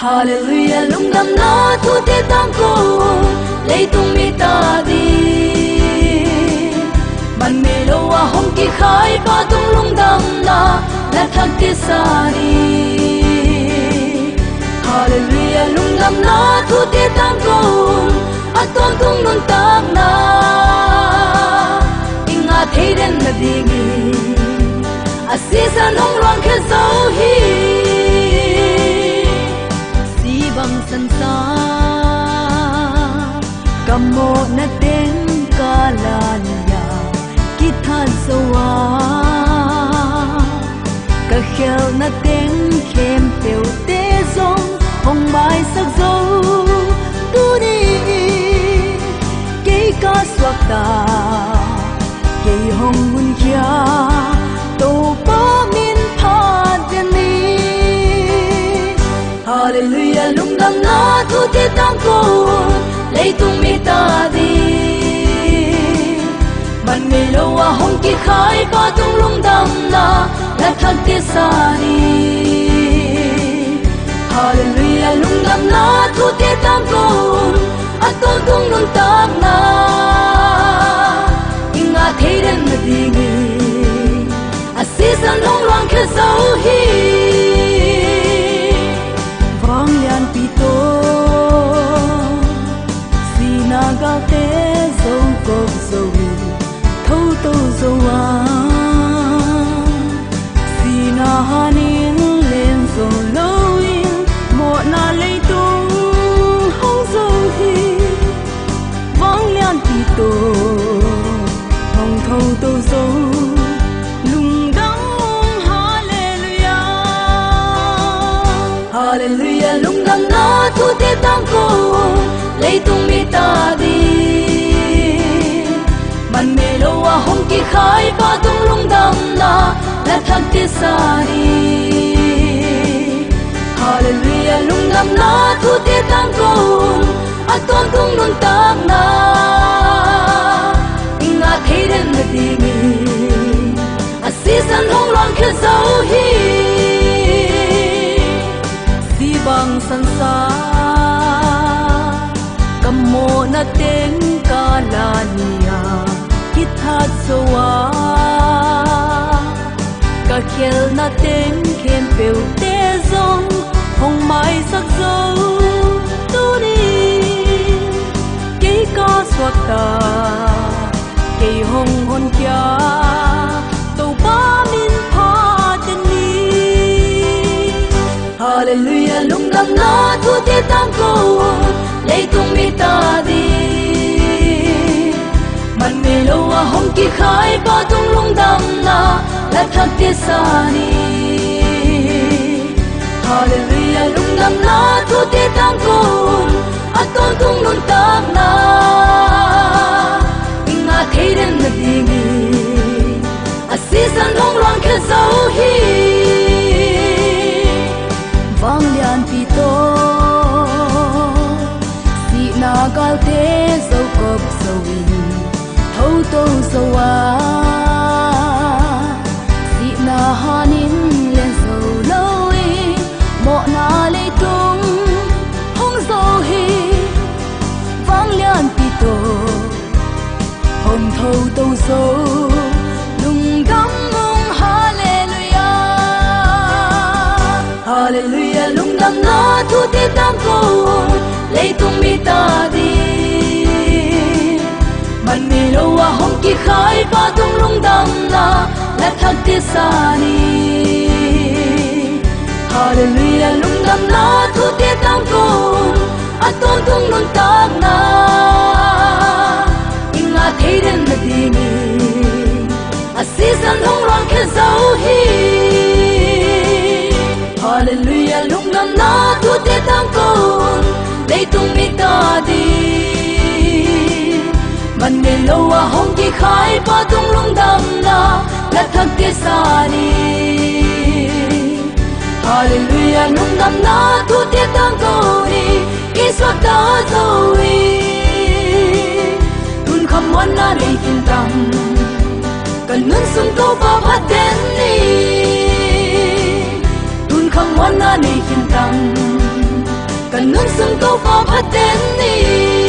hallelujah. Lung dam na thu te tang ko lấy tung mi ta đi. Man me lo wa hom ki khai pa tung lung dam na la thak te sa đi. Hallelujah. Lung dam na thu te tang ko atom tung nun tak kamo na ten lấy tung mi ta đi. Man me lo wa à, hong ki khai pa tung lung dam na la thak te sa đi. Hallelujah, lung dam na thâu tô zo wa sina hanin lên zo lo in mo na lấy tung hong zo hi vang yan pi to hong thâu tu zo lung dang hallelujah hallelujah lung dang na tu te tang ko lấy tung mi ta đi man me lo wa hong ki khai pa tung lung dang na la thak te sa đi. Hallelujah, lung dang na thu te tang ko aton tung nun tang na ka na ten khem peu te zong hong mai sak zo tu ni ke ka swat ta ke hong hon kya to ba min pa ten ni hallelujah lung dam na thu te tang ko lấy tung mi ta đi. Man me lo wa hong ki khai ba tu ta thak te sa ni hallelujah lung nam na thu te hallelujah. Hallelujah, lung dam na thu ti tam ko lấy tung mi ta đi. Man mi lo wa à, hong ki khai pa tung lung dam na. La thak ti sa ni hallelujah, lung dam na thu te tam ko aton à, tung nun tak na. Man me lâu wa hong ki khai tung lung dam na la thật kia sa đi. Hallelujah, nung nam na tu te tang ko đi ki swat ta zo wi tun kham na nei kinh tâm kan nương sum to pa pa ten đi. Tun kham muốn na nei kin tam kan nun sung ko pa paten đi.